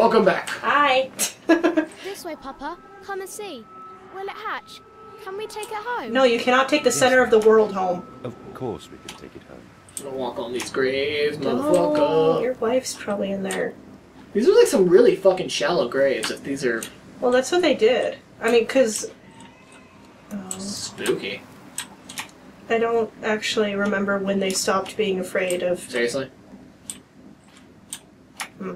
welcome back. Hi. This way, Papa. Come and see. Will it hatch? Can we take it home? no, you cannot take the center of the world home. Of course we can take it home. I'm gonna walk on these graves, Oh, motherfucker. your wife's probably in there. These are like some really fucking shallow graves. If these are Well, that's what they did. I mean, because oh. spooky. I don't actually remember when they stopped being afraid of. Seriously. Hmm.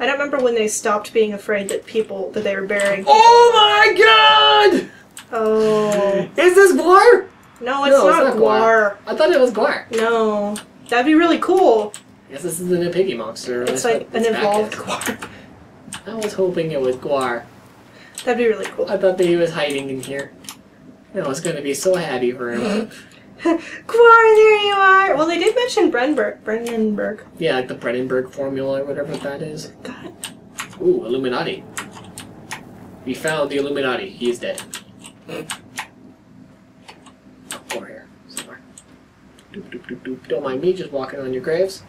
I don't remember when they stopped being afraid that people that they were burying. Oh my god! Oh Is this Guar? no, it's No, it's not Guar. I thought it was Guar. No, that'd be really cool. I guess this is the new piggy monster. It's like an evolved. Guar. I was hoping it was Guar. That'd be really cool. I thought that he was hiding in here. I was gonna be so happy for him. Guar, there you are. Well, they did mention Brenberg. Brandenburg. yeah, like the Brandenburg formula or whatever that is. God. Ooh, Illuminati. We found the Illuminati. He is dead. Over here, somewhere. Doop, doop, doop, doop. Don't mind me just walking on your graves.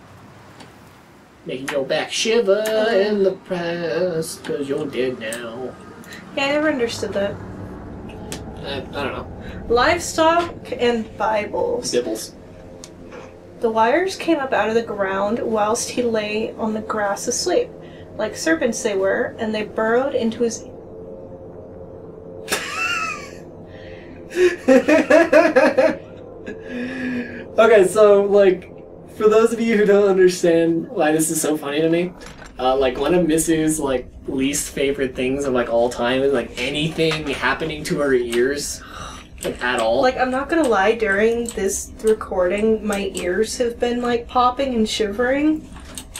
Making your back shiver in the press, cause you're dead now. Yeah, I never understood that. I, I don't know. Livestock and Bibles. Dibbles. The wires came up out of the ground whilst he lay on the grass asleep. Like serpents they were, and they burrowed into his. okay, so like, for those of you who don't understand why this is so funny to me, uh, like one of Missus' like least favorite things of like all time is like anything happening to her ears, like at all. Like, I'm not gonna lie, during this recording, my ears have been like popping and shivering,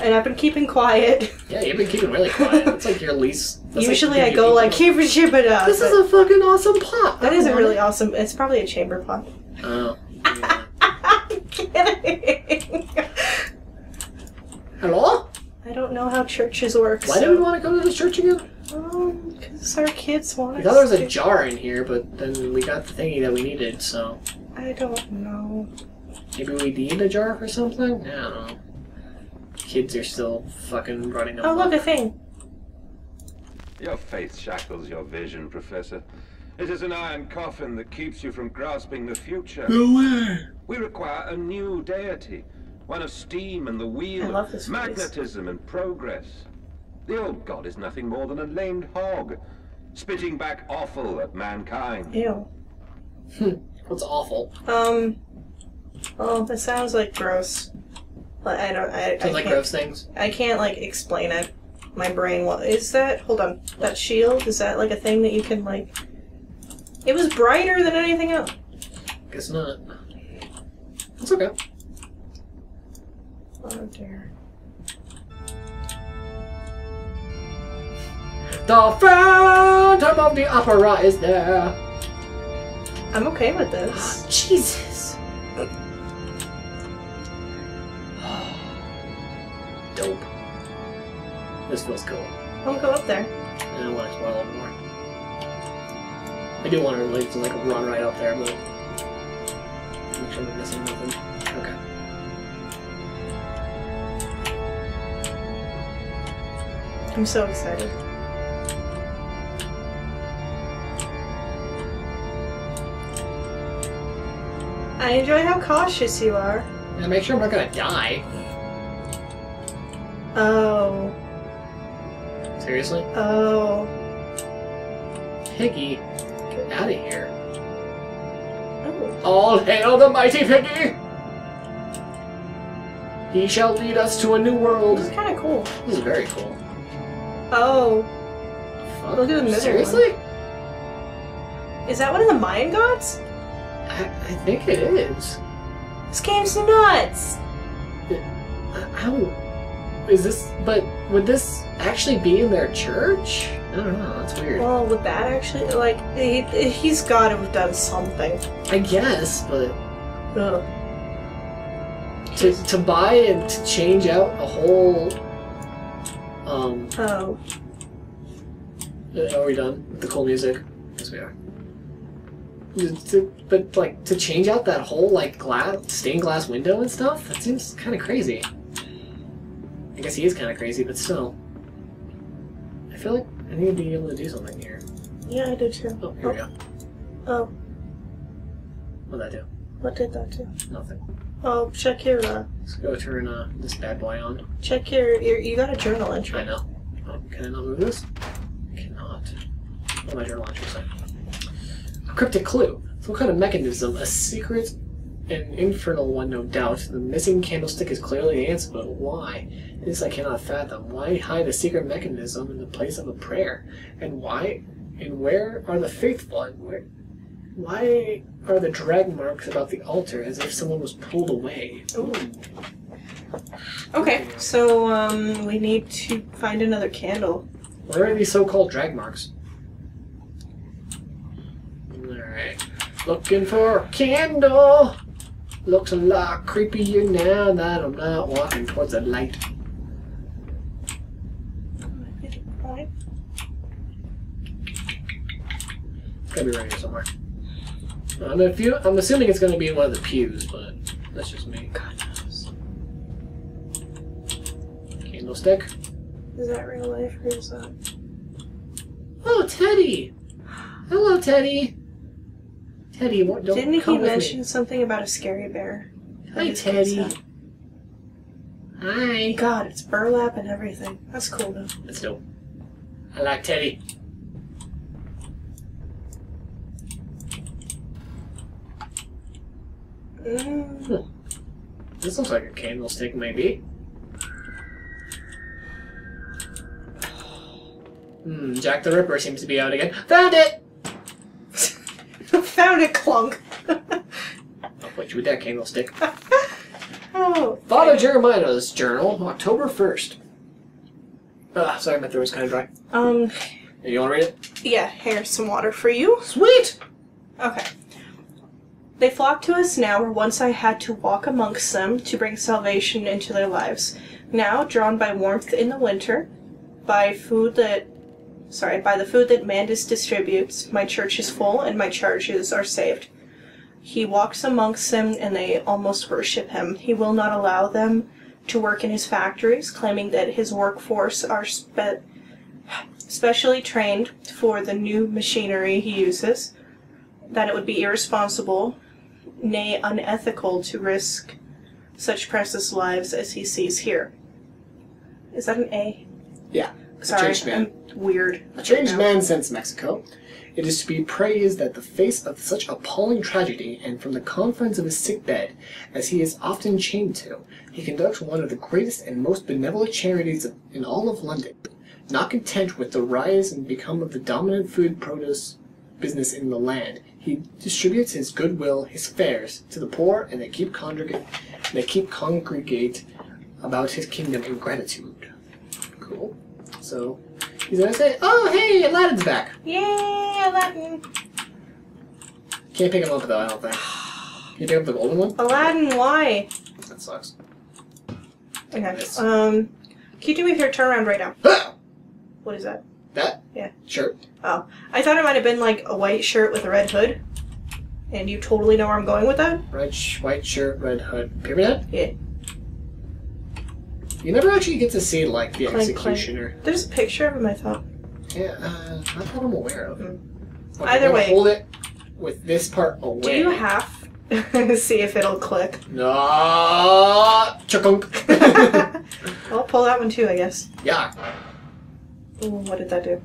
and I've been keeping quiet. yeah, you've been keeping really quiet. It's like your least. that's, like, Usually I go like, keep- it, up. This is a fucking awesome pot. that I a really it. awesome. It's probably a chamber pot. Oh. yeah. I'm kidding. Hello? I don't know how churches work. Why so. do we want to go to this church again? Um, because our kids want We us thought there was a jar in here, but then we got the thingy that we needed, so I don't know. maybe we need a jar for something? I don't know. Kids are still fucking running Oh, look, a amok. thing. Your faith shackles your vision, Professor. It is an iron coffin that keeps you from grasping the future. No way! We require a new deity, one of steam and the wheel, I love this face. magnetism and progress. The old god is nothing more than a lamed hog, spitting back offal at mankind. Ew. What's awful? Um. Oh, that sounds like gross. But I don't. I, I Sounds like can't. gross things. I can't like explain it. My brain. What is that? Hold on. That shield is that like a thing that you can like? It was brighter than anything else. Guess not. It's okay. Oh dear. The Phantom of the Opera is there. I'm okay with this. Jesus. Dope. This feels cool. I'll go up there. And I want to explore a little more. I do want to like, to, like run right up there, but make sure I'm missing nothing. Okay. I'm so excited. I enjoy how cautious you are. Yeah, make sure I'm not gonna die. Oh. Seriously? Oh. Piggy, get out of here. Oh. All hail the mighty Piggy! He shall lead us to a new world. This is kind of cool. This is very cool. Oh. Fuck. Look at the middle Seriously? Is that one of the Mayan gods? I, I think it is. This game's nuts! Uh, how is this? But would this actually be in their church? I don't know. That's weird. Well, would that actually, like, he, he's got to have done something. I guess, but Ugh. to to buy and to change out a whole. Um, Oh. are we done with the cool music? Yes, we are. To- but like to change out that whole like glass stained glass window and stuff, that seems kind of crazy. I guess he is kind of crazy, but still. I feel like I need to be able to do something here. Yeah, I do too. Oh, here we go. Oh, What'd that do? what did that do? Nothing. Oh, check your, uh, Let's go turn uh, this bad boy on. check your, your, you got a journal entry. I know. Oh, can I not move this? I cannot. What am I journal entry say? A cryptic clue. Some kind of mechanism, a secret an infernal one, no doubt. The missing candlestick is clearly the answer, but why? This I cannot fathom. Why hide a secret mechanism in the place of a prayer? And why? And where are the faithful? And where? Why are the drag marks about the altar as if someone was pulled away? Ooh. Okay, so, um, we need to find another candle. Where are these so-called drag marks? Alright. Looking for a candle. Looks a lot creepier now that I'm not walking towards the light. It's gotta be right here somewhere. I'm, a few, I'm assuming it's gonna be in one of the pews, but that's just me. God knows. Candlestick. Is that real life or is that? Oh, Teddy! Hello, Teddy! Teddy, what, don't Didn't he with mention me. something about a scary bear? Hi, That is Teddy. Hi. God, it's burlap and everything. That's cool though. That's dope. I like Teddy. Mm. This looks like a candlestick, maybe. Hmm, Jack the Ripper seems to be out again. Found it! Found it, clunk. I'll put you with that candlestick. oh, Father Jeremiah's journal, October 1st. Ah, sorry, my throat's kind of dry. um, You want to read it? yeah. Here's some water for you. Sweet! Okay. They flock to us now where once I had to walk amongst them to bring salvation into their lives. Now, drawn by warmth in the winter, by food that sorry, by the food that Mandus distributes, my church is full and my charges are saved. He walks amongst them and they almost worship him. He will not allow them to work in his factories, claiming that his workforce are spe- specially trained for the new machinery he uses that it would be irresponsible, nay, unethical, to risk such precious lives as he sees here. Is that an A? Yeah. Sorry, changed man. I'm weird. A changed man since Mexico. It is to be praised that the face of such appalling tragedy, and from the confines of his sick bed, as he is often chained to, he conducts one of the greatest and most benevolent charities of- in all of London. Not content with the rise and become of the dominant food produce business in the land, he distributes his goodwill, his fares, to the poor, and they keep congregate, they keep congregate about his kingdom in gratitude. Cool. So he's gonna say, "Oh, hey, Aladdin's back." Yay, Aladdin! Can't pick him up though. I don't think. Can you pick up the golden one? Aladdin, why? That sucks. Okay. Yes. Um, can you do me a? Turn around right now. Ah! What is that? That? Yeah. Shirt. Oh, I thought it might have been like a white shirt with a red hood. And you totally know where I'm going with that? Red sh- white shirt, red hood. Pyramid head? Yeah. You never actually get to see like the Clank, clank. executioner. There's a picture of him, I thought. Yeah, uh, not that I'm aware of. Mm. Okay, Either I'm gonna way. hold it with this part away. Do you have to see if it'll click? No, chakunk. I'll pull that one too, I guess. yeah. Ooh, what did that do?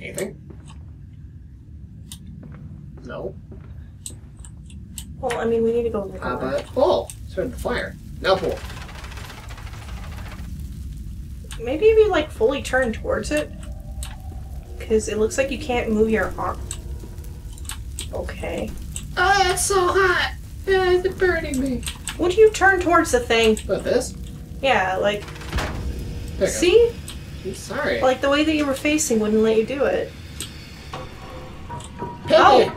Anything? No. Well, I mean, we need to go look How about oh, started the fire. Now pull. Maybe if you like fully turn towards it, because it looks like you can't move your arm. Okay. Oh, it's so hot. Yeah, it's burning me. Would you turn towards the thing? What this? Yeah, like There you go. see, I'm sorry. like the way that you were facing wouldn't let you do it. Oh.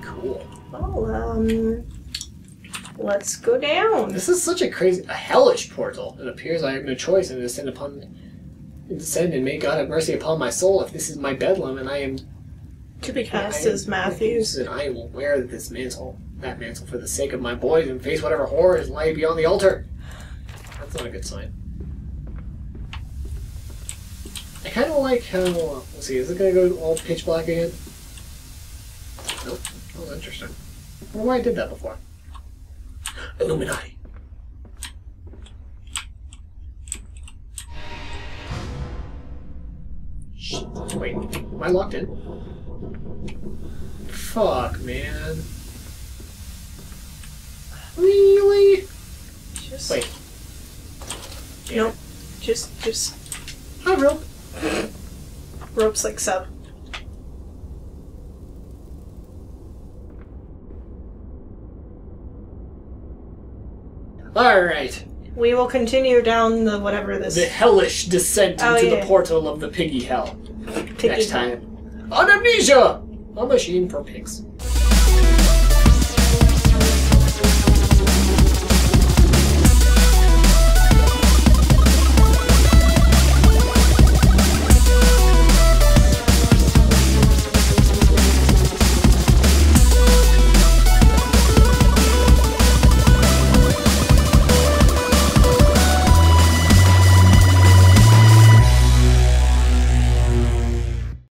Cool. Well, um, let's go down. This is such a crazy, a hellish portal. It appears I have no choice and descend upon, descend and may God have mercy upon my soul if this is my bedlam and I am To be cast as Matthews. And I will wear this mantle, that mantle, for the sake of my boys and face whatever horrors lie beyond the altar. That's not a good sign. I kind of like how. Let's see, is it gonna go all pitch black again? Nope. Oh, interesting. I wonder why I did that before. Illuminati. Shit. Wait, am I locked in? Fuck, man. Really? Just Wait. Nope. Just just Hi, rope. ropes like sub. Alright. We will continue down the whatever this The hellish descent Oh, into yeah. the portal of the piggy hell. piggy Next time. On Amnesia! A machine for pigs.